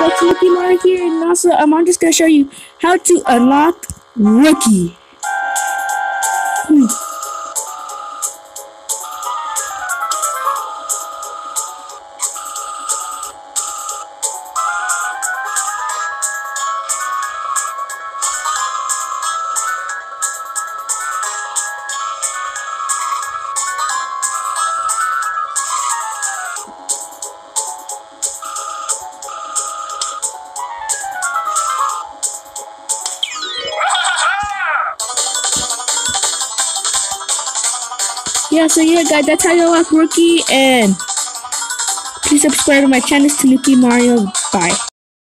Rookie Mario here, and also um, I'm just gonna show you how to unlock Rookie. Yeah, so yeah, guys, that's how you unlock Rookie, and please subscribe to my channel, Tannooki Mario. Bye.